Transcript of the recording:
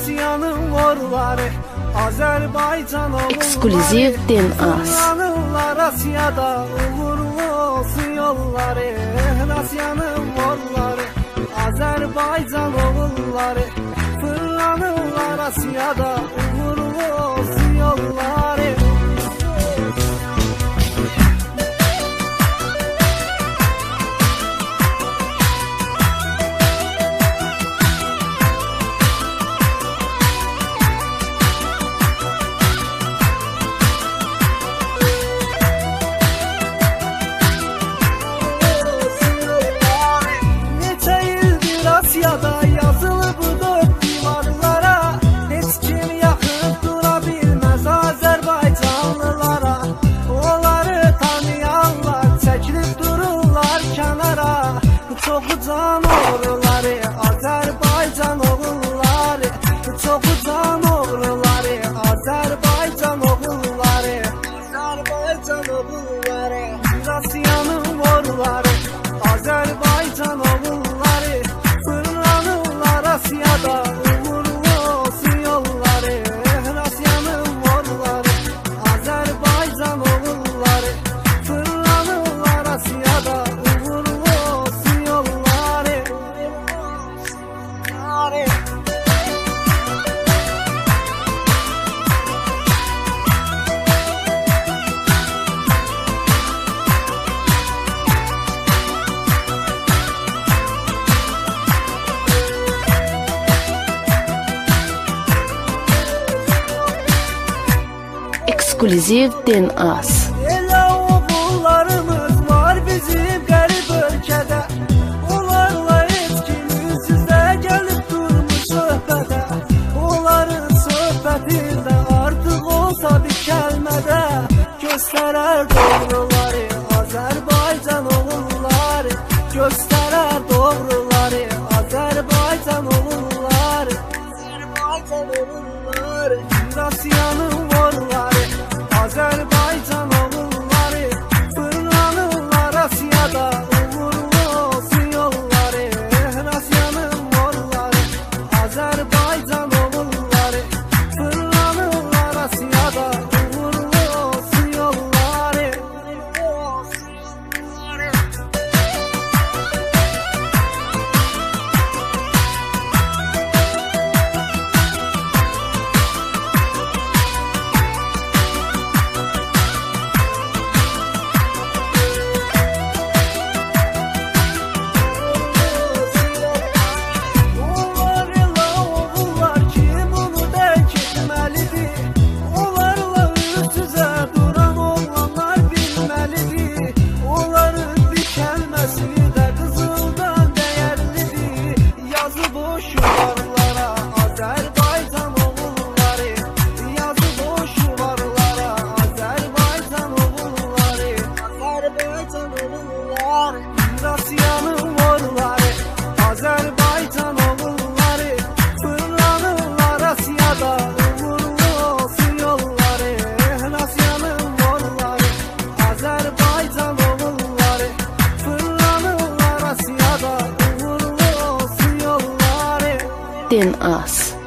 Rusiyanın orları Azerbaycan oğulları Ekskluziv DNAs. Asiyada Uğurlu olsun yolları Rusiyanın orları Azerbaycan oğulları Fırlanırlar Asiyada Ekskluziv DNAs. Elə oğullarımız var bizim qərib ölkədə Onlarla heç kim üz-üzə gəlib durmuş söhbətə Onların söhbətində artıq olsa bir kəlmədə Göstərər doğruları sure. within us.